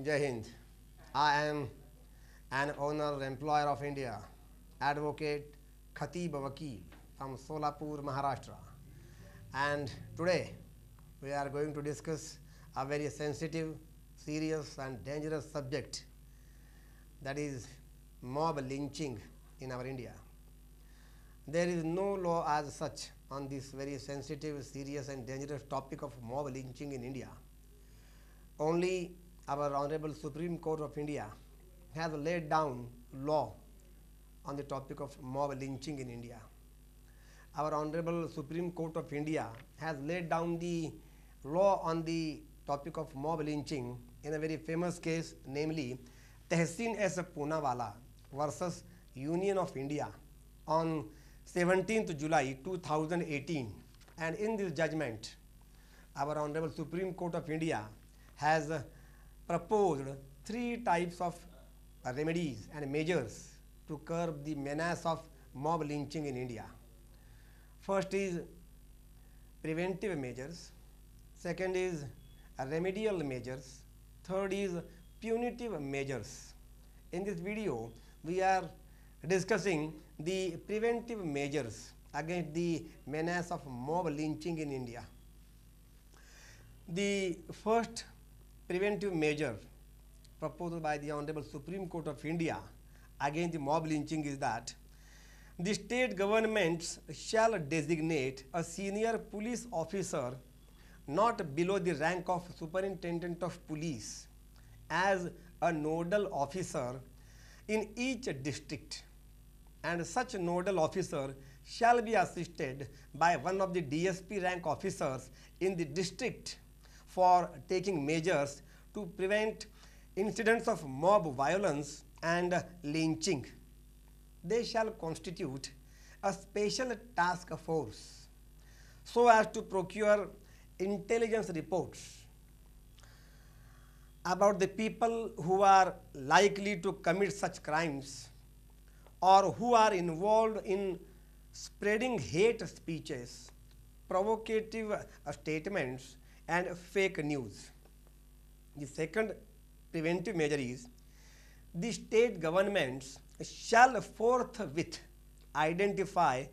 Jai Hind. I am an owner employer of India, advocate Khatib Vakil from Solapur, Maharashtra. And today we are going to discuss a very sensitive, serious and dangerous subject that is mob lynching in our India. There is no law as such on this very sensitive, serious and dangerous topic of mob lynching in India. Only our Honorable Supreme Court of India has laid down law on the topic of mob lynching in India. Our Honorable Supreme Court of India has laid down the law on the topic of mob lynching in a very famous case, namely Tehseen S. Poonawalla versus Union of India on 17th July 2018. And in this judgment, our Honorable Supreme Court of India has proposed three types of remedies and measures to curb the menace of mob lynching in India. First is preventive measures, second is remedial measures, third is punitive measures. In this video, we are discussing the preventive measures against the menace of mob lynching in India. The first preventive measure proposed by the Honorable Supreme Court of India against the mob lynching is that the state governments shall designate a senior police officer not below the rank of superintendent of police as a nodal officer in each district. And such nodal officer shall be assisted by one of the DSP rank officers in the district for taking measures to prevent incidents of mob violence and lynching. They shall constitute a special task force so as to procure intelligence reports about the people who are likely to commit such crimes or who are involved in spreading hate speeches, provocative statements, and fake news. The second preventive measure is the state governments shall forthwith identify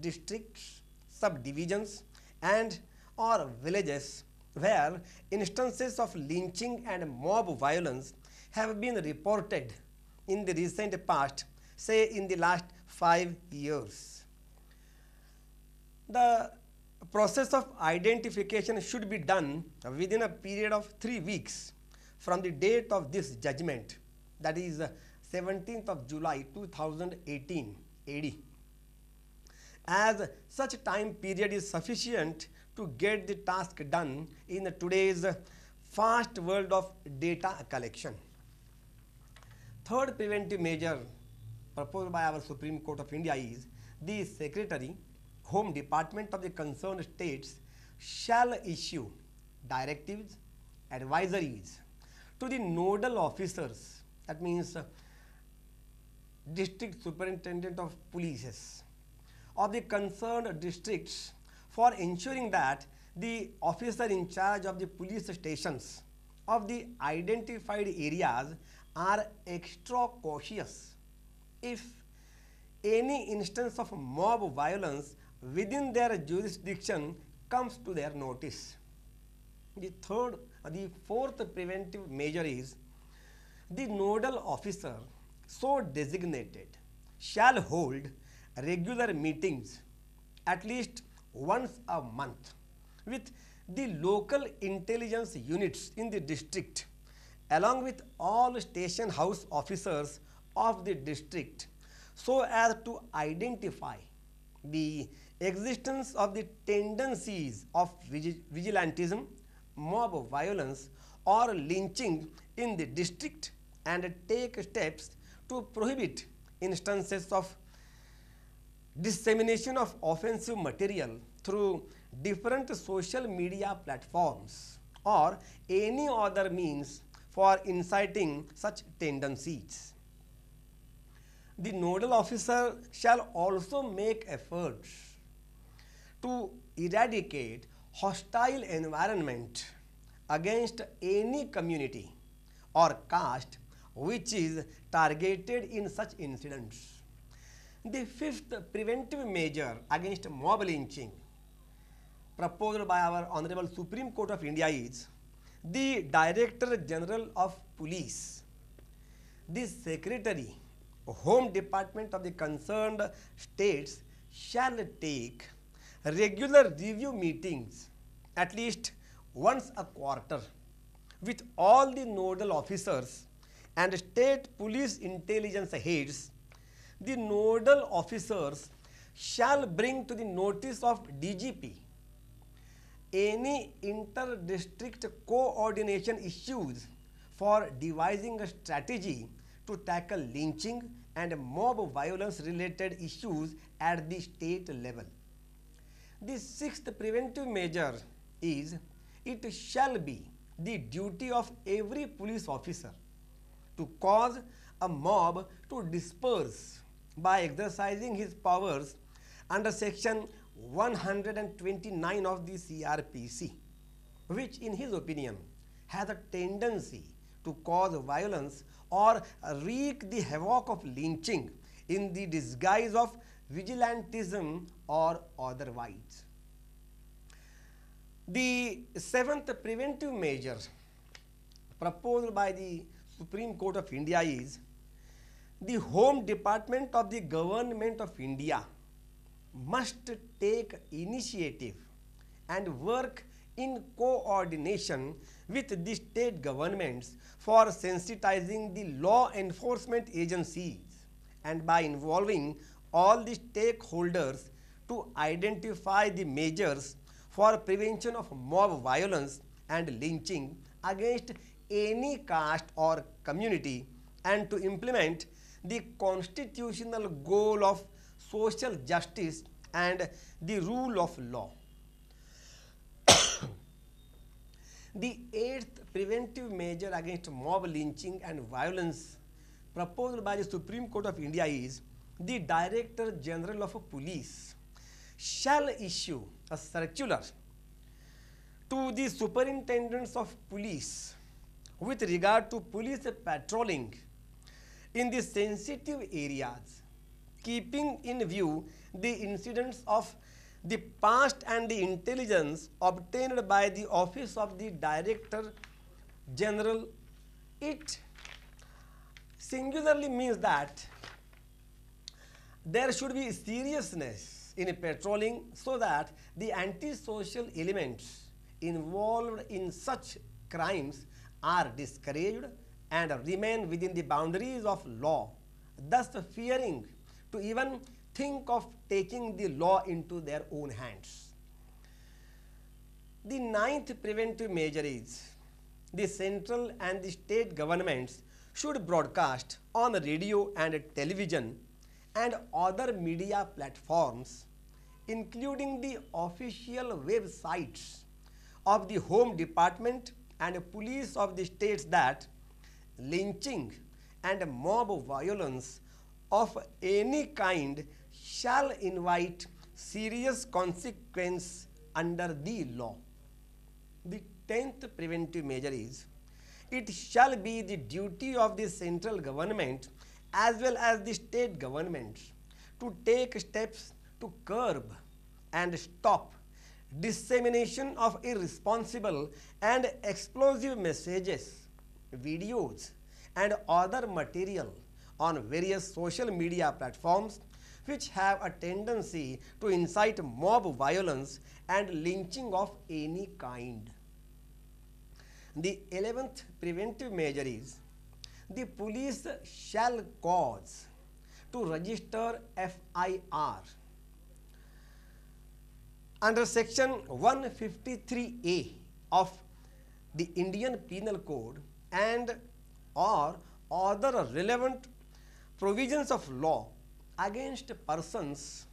districts, subdivisions, and or villages where instances of lynching and mob violence have been reported in the recent past, say in the last five years. The process of identification should be done within a period of three weeks from the date of this judgment, that is uh, 17th of July 2018 AD. As such time period is sufficient to get the task done in today's fast world of data collection. Third preventive measure proposed by our Supreme Court of India is the Secretary, Home Department of the concerned states shall issue directives, advisories to the nodal officers, that means uh, district superintendent of polices of the concerned districts for ensuring that the officer in charge of the police stations of the identified areas are extra cautious. If any instance of mob violence within their jurisdiction comes to their notice. The third, uh, the fourth preventive measure is the nodal officer so designated shall hold regular meetings at least once a month with the local intelligence units in the district along with all station house officers of the district so as to identify the existence of the tendencies of vigilantism, mob violence or lynching in the district and take steps to prohibit instances of dissemination of offensive material through different social media platforms or any other means for inciting such tendencies. The nodal officer shall also make efforts to eradicate hostile environment against any community or caste which is targeted in such incidents. The fifth preventive measure against mob lynching proposed by our Honorable Supreme Court of India is the Director General of Police, the Secretary, Home Department of the concerned states shall take regular review meetings at least once a quarter with all the nodal officers and state police intelligence heads. The nodal officers shall bring to the notice of DGP any inter-district coordination issues for devising a strategy to tackle lynching and mob violence related issues at the state level. The sixth preventive measure is it shall be the duty of every police officer to cause a mob to disperse by exercising his powers under section 129 of the CRPC, which in his opinion has a tendency to cause violence or wreak the havoc of lynching in the disguise of vigilantism or otherwise. The seventh preventive measure proposed by the Supreme Court of India is the Home Department of the Government of India must take initiative and work in coordination with the state governments for sensitizing the law enforcement agencies and by involving all the stakeholders to identify the measures for prevention of mob violence and lynching against any caste or community and to implement the constitutional goal of social justice and the rule of law. the eighth preventive measure against mob lynching and violence proposed by the Supreme Court of India is the Director General of Police shall issue a circular to the superintendents of police with regard to police patrolling in the sensitive areas keeping in view the incidents of the past and the intelligence obtained by the office of the Director General, it singularly means that there should be seriousness in patrolling so that the antisocial elements involved in such crimes are discouraged and remain within the boundaries of law, thus fearing to even think of taking the law into their own hands. The ninth preventive measure is the central and the state governments should broadcast on radio and television and other media platforms, including the official websites of the Home Department and police of the states that lynching and mob violence of any kind shall invite serious consequence under the law. The tenth preventive measure is it shall be the duty of the central government as well as the state governments to take steps to curb and stop dissemination of irresponsible and explosive messages, videos and other material on various social media platforms which have a tendency to incite mob violence and lynching of any kind. The 11th preventive measure is the police shall cause to register FIR under section 153A of the Indian Penal Code and or other relevant provisions of law against persons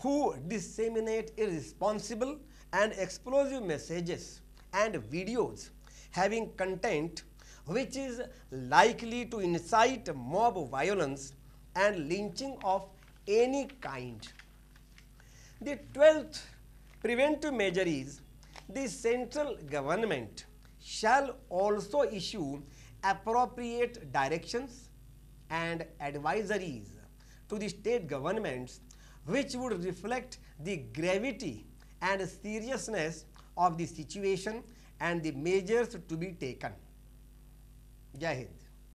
who disseminate irresponsible and explosive messages and videos having content which is likely to incite mob violence and lynching of any kind. The twelfth preventive measure is the central government shall also issue appropriate directions and advisories to the state governments which would reflect the gravity and seriousness of the situation and the measures to be taken. Jai Hind.